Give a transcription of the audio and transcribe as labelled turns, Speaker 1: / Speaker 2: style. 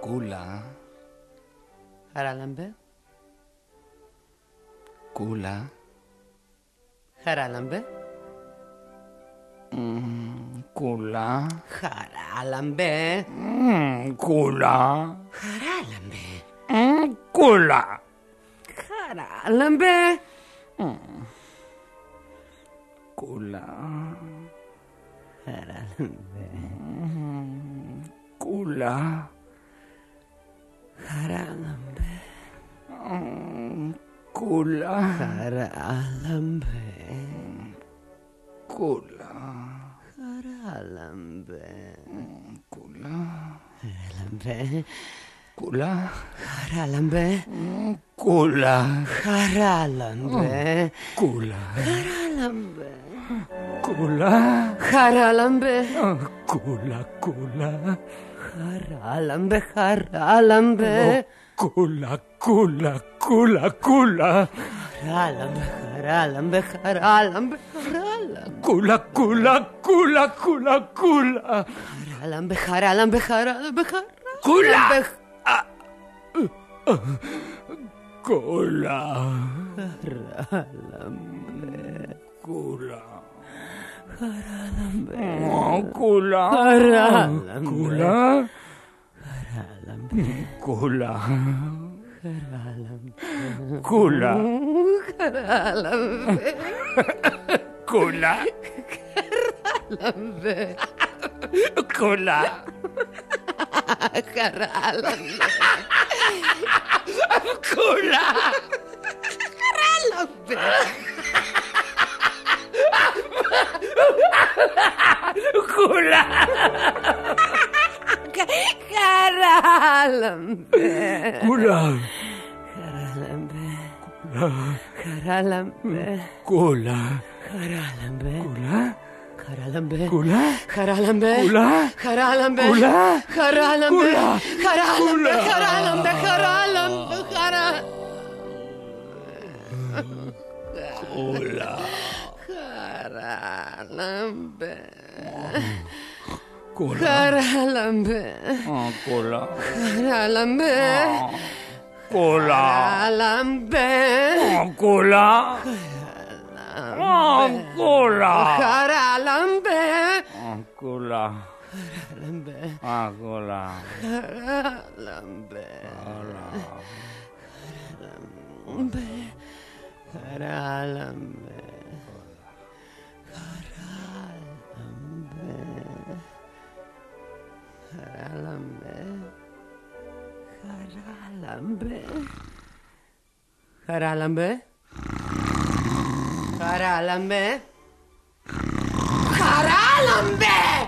Speaker 1: Kula.
Speaker 2: Haralambe.
Speaker 1: Kula.
Speaker 2: Haralambe.
Speaker 1: Mm, Kula.
Speaker 2: Haralambe.
Speaker 1: Mm, Kula.
Speaker 2: Haralambe.
Speaker 1: Mm, Kula.
Speaker 2: Haralambe.
Speaker 1: Kula.
Speaker 2: Haralambe.
Speaker 1: Kula.
Speaker 2: Jarambe.
Speaker 1: Oh, Kula.
Speaker 2: Jaralambe.
Speaker 1: Kula.
Speaker 2: Jaralambe.
Speaker 1: Kula.
Speaker 2: Jaralambe.
Speaker 1: Kula.
Speaker 2: Jaralambe.
Speaker 1: Kula.
Speaker 2: Jaralambe.
Speaker 1: Kula.
Speaker 2: Jaralambe.
Speaker 1: Kula.
Speaker 2: Jaralambe.
Speaker 1: Kula, kula.
Speaker 2: Bejar, Alan Bejar, Alan Bejar.
Speaker 1: Cula, cula, cula, cula.
Speaker 2: Alan Bejar, Alan Bejar, Alan Bejar, Alan.
Speaker 1: Cula, cula, cula, cula, cula.
Speaker 2: Alan Bejar, Alan Bejar, Alan Bejar. Cula.
Speaker 1: Ah, ah, ah, cula. Cula. Κούλα. Χαράλαμπε. Κούλα.
Speaker 2: Χαράλαμπε.
Speaker 1: Κούλα.
Speaker 2: Χαράλαμπε. Κούλα. Χαράλαμπε.
Speaker 1: Κούλα.
Speaker 2: Χαράλαμπε.
Speaker 1: Κούλα.
Speaker 2: Χαράλαμπε.
Speaker 1: Κούλα.
Speaker 2: Karalambe. Kula. Karalambe.
Speaker 1: Kula.
Speaker 2: Karalambe.
Speaker 1: Kula.
Speaker 2: Karalambe.
Speaker 1: Kula.
Speaker 2: Karalambe. Kula. Karalambe. Kula. Karalambe. Kula. Karalambe. Kula. Karalambe. Karalambe. Karalambe. Karalambe. Kula. Cara lambe.
Speaker 1: Cola. Cara
Speaker 2: lambe. Oh, ah,
Speaker 1: cola.
Speaker 2: Cara lambe. Oh, ah, cola. Cara lambe. Oh, ah,
Speaker 1: cola.
Speaker 2: Oh. Cara lambe.
Speaker 1: Oh, cola.
Speaker 2: Lambe.
Speaker 1: Ah. Cara
Speaker 2: lambe. Cola. Χαράλαμπε. Χαράλαμπε. Χαράλαμπε. Χαράλαμπε!